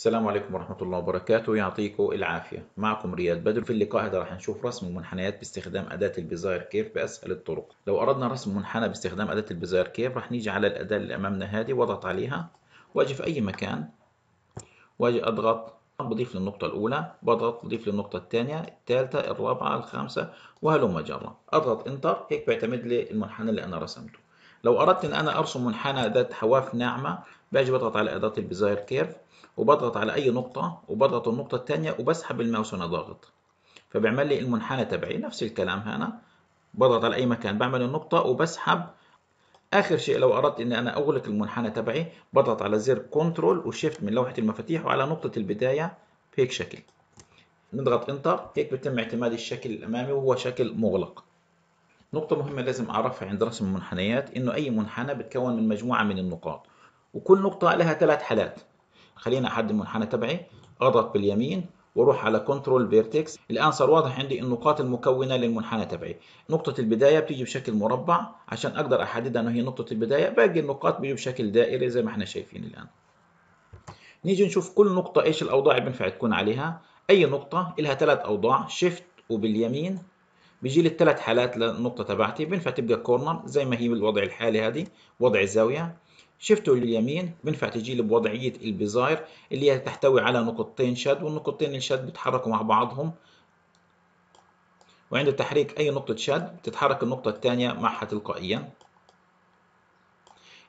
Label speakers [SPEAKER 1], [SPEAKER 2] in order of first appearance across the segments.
[SPEAKER 1] السلام عليكم ورحمة الله وبركاته. يعطيكم العافية. معكم رياض بدر. في اللقاء هذا راح نشوف رسم المنحنيات باستخدام أداة ال Bezier Curve بأسهل الطرق. لو أردنا رسم منحنى باستخدام أداة ال Bezier Curve راح نيجي على الأداة اللي أمامنا هذه واضغط عليها. وأجي في أي مكان. وأجي أضغط بضيف للنقطة الأولى. بضغط بضيف للنقطة الثانية. الثالثة الرابعة الخامسة. وهلم جرا أضغط Enter هيك بيعتمد لي المنحنى اللي أنا رسمته. لو أردت أن أنا أرسم منحنى ذات حواف ناعمة باجي بضغط على أداة ال Bezier Curve وبضغط على أي نقطة وبضغط النقطة الثانية وبسحب الماوس وأنا ضاغط. فبيعمل لي المنحنى تبعي نفس الكلام هنا. بضغط على أي مكان بعمل النقطة وبسحب. آخر شيء لو أردت إني أنا أغلق المنحنى تبعي بضغط على زر Control و Shift من لوحة المفاتيح وعلى نقطة البداية بهيك شكل. نضغط Enter هيك بيتم اعتماد الشكل اللي أمامي وهو شكل مغلق. نقطة مهمة لازم أعرفها عند رسم المنحنيات إنه أي منحنى بتكون من مجموعة من النقاط. وكل نقطة لها ثلاث حالات. خلينا أحدد المنحنى تبعي. أضغط باليمين وأروح على Control Vertex الآن صار واضح عندي النقاط المكونة للمنحنى تبعي. نقطة البداية بتيجي بشكل مربع. عشان أقدر أحددها إنه هي نقطة البداية باقي النقاط بيجوا بشكل دائري زي ما إحنا شايفين الآن. نيجي نشوف كل نقطة إيش الأوضاع اللي بينفع تكون عليها. أي نقطة لها ثلاث أوضاع Shift وباليمين. بيجي لي الثلاث حالات للنقطة تبعتي. بينفع تبقى corner زي ما هي بالوضع الحالي هذه وضع الزاويه شفتوا لليمين بنفع تجي لي بوضعية البيزاير اللي هي تحتوي على نقطتين شد والنقطتين الشد بيتحركوا مع بعضهم. وعند تحريك أي نقطة شد بتتحرك النقطة الثانية معها تلقائيا.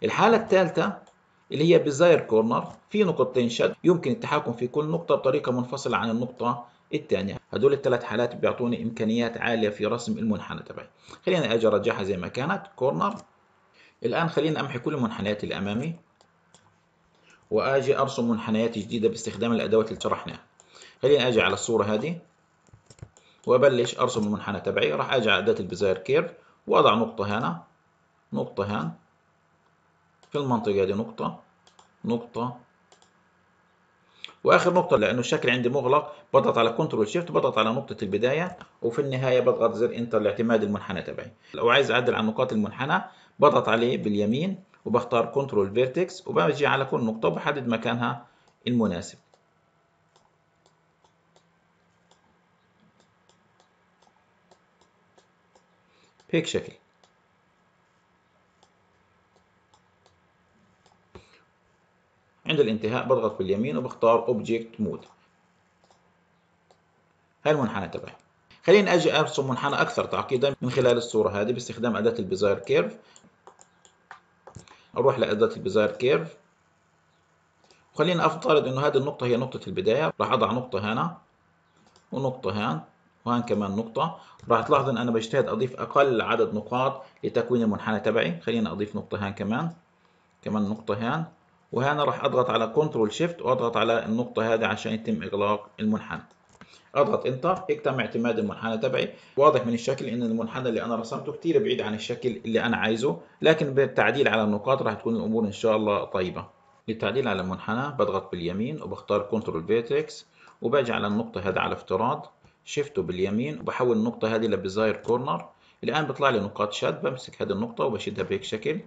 [SPEAKER 1] الحالة الثالثة اللي هي بيزاير كورنر في نقطتين شد يمكن التحكم في كل نقطة بطريقة منفصلة عن النقطة الثانية. هدول الثلاث حالات بيعطوني إمكانيات عالية في رسم المنحنى تبعي. خلينا أجي أرجعها زي ما كانت. corner الآن خلينا أمحي كل المنحنيات اللي أمامي وأجي أرسم منحنيات جديدة باستخدام الأدوات اللي شرحناها. خليني أجي على الصورة هذه وأبلش أرسم المنحنى تبعي. راح أجي على أداة ال Bezier curve وأضع نقطة هنا نقطة هنا في المنطقة دي نقطة نقطة. وآخر نقطة لأنه الشكل عندي مغلق بضغط على control shift بضغط على نقطة البداية وفي النهاية بضغط زر enter لاعتماد المنحنى تبعي. لو عايز أعدل على نقاط المنحنى بضغط عليه باليمين وبختار control vertex وبجي على كل نقطة وبحدد مكانها المناسب. بهيك شكل. عند الانتهاء بضغط باليمين وبختار Object Mode. هاي المنحنى تبعي. خليني أجي أرسم منحنى أكثر تعقيدا من خلال الصورة هذه باستخدام أداة ال Bezier curve. أروح لأداة ال Bezier curve. وخلينا أفترض إنه هذه النقطة هي نقطة البداية راح أضع نقطة هنا ونقطة هنا وهان كمان نقطة. راح تلاحظ إن أنا بجتهد أضيف أقل عدد نقاط لتكوين المنحنى تبعي. خلينا أضيف نقطة هان كمان كمان نقطة هان. وهنا راح أضغط على control shift وأضغط على النقطة هذه عشان يتم إغلاق المنحنى. أضغط enter هيك تم اعتماد المنحنى تبعي. واضح من الشكل إن المنحنى اللي أنا رسمته كثير بعيد عن الشكل اللي أنا عايزه لكن بالتعديل على النقاط راح تكون الأمور إن شاء الله طيبة. للتعديل على المنحنى بضغط باليمين وبختار control vertex وباجي على النقطة هذه على افتراض. shift باليمين وبحول النقطة هذه ل Bezier corner الآن بيطلع لي نقاط شد بمسك هذه النقطة وبشدها بهيك شكل.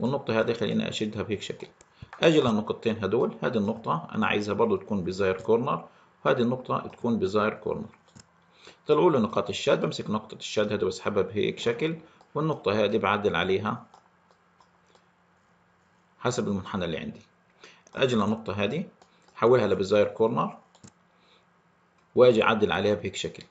[SPEAKER 1] والنقطة هذه خليني أشدها بهيك شكل. أجي للنقطتين هدول هذه النقطة أنا عايزها برضو تكون Bezier corner وهذه النقطة تكون Bezier corner. طلعوا لي نقاط الشد بمسك نقطة الشد هذه بسحبها بهيك شكل والنقطة هذه بعدل عليها حسب المنحنى اللي عندي. أجي للنقطة هذه حولها ل Bezier corner واجي أعدل عليها بهيك شكل.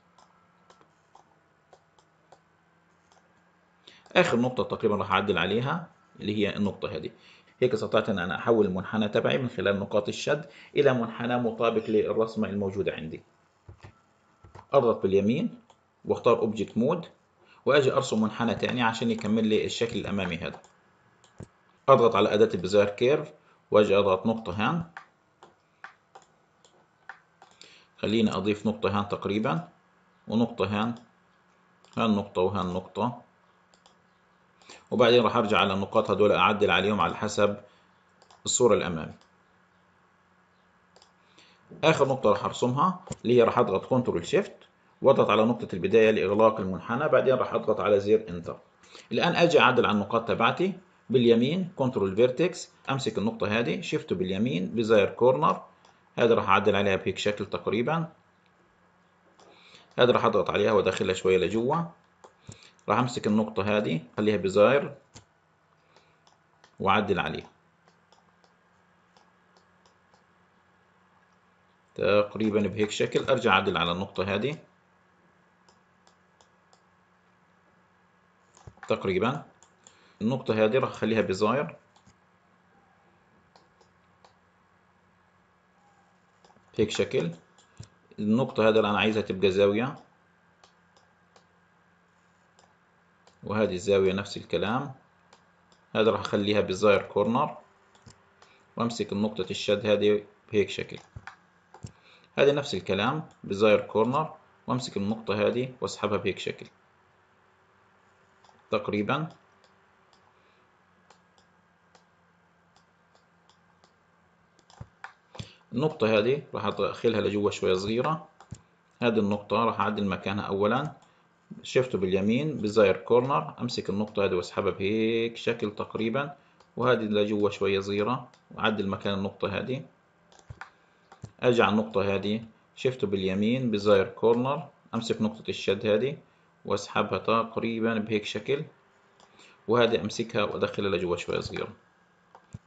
[SPEAKER 1] آخر نقطة تقريبا راح أعدل عليها اللي هي النقطة هذه. هيك استطعت أن أنا أحول المنحنى تبعي من خلال نقاط الشد إلى منحنى مطابق للرسمة الموجودة عندي. أضغط باليمين واختار Object Mode وأجي أرسم منحنى تاني عشان يكمل لي الشكل الأمامي هذا. أضغط على أداة البزار كيرف وأجي أضغط نقطة هان. خليني أضيف نقطة هان تقريبا ونقطة هان هالنقطة وهالنقطة وبعدين راح أرجع على النقاط هدول أعدل عليهم على حسب الصورة الأمامي. آخر نقطة راح أرسمها اللي هي راح أضغط control shift واضغط على نقطة البداية لإغلاق المنحنى بعدين راح أضغط على زر enter الآن أجي أعدل على النقاط تبعتي باليمين control vertex أمسك النقطة هذه shift باليمين Bezier corner هذا راح أعدل عليها بهيك شكل تقريبا. هذا راح أضغط عليها وأدخلها شوية لجوا. راح أمسك النقطة هذه خليها بزاير وأعدل عليها. تقريبا بهيك شكل. أرجع أعدل على النقطة هذه. تقريبا. النقطة هذه راح أخليها بزاير. هيك شكل. النقطة هذا اللي أنا عايزها تبقى زاوية. وهذه الزاوية نفس الكلام. هذا راح أخليها بالزاير كورنر. وأمسك النقطة الشد هذه بهيك شكل. هذه نفس الكلام بالزاير كورنر. وأمسك النقطة هذه وأسحبها بهيك شكل. تقريبا. النقطة هذه راح أدخلها لجوا شوية صغيرة. هذه النقطة راح أعدل مكانها أولا. شفته باليمين بالزاير كورنر أمسك النقطة هذه وأسحبها بهيك شكل تقريبا وهذه لجوا شوية صغيرة وأعدل مكان النقطة هذه. أرجع النقطة هذه شفته باليمين بالزاير كورنر أمسك نقطة الشد هذه وأسحبها تقريبا بهيك شكل وهذه أمسكها وأدخلها لجوا شوية صغيرة.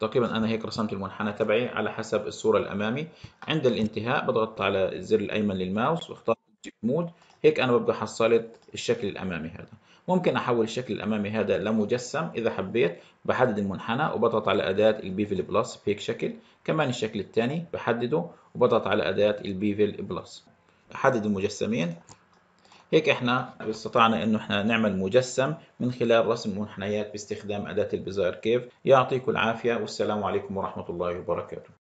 [SPEAKER 1] تقريبا أنا هيك رسمت المنحنى تبعي على حسب الصورة الأمامي. عند الانتهاء بضغط على الزر الأيمن للماوس واختار mode هيك أنا ببقى حصلت الشكل الأمامي هذا. ممكن أحول الشكل الأمامي هذا لمجسم إذا حبيت بحدد المنحنى وبضغط على أداة ال bevel plus بهيك شكل. كمان الشكل الثاني بحدده وبضغط على أداة ال bevel plus أحدد المجسمين. هيك إحنا استطعنا إنه إحنا نعمل مجسم من خلال رسم منحنيات باستخدام أداة البزاير كيف. يعطيكم العافية والسلام عليكم ورحمة الله وبركاته.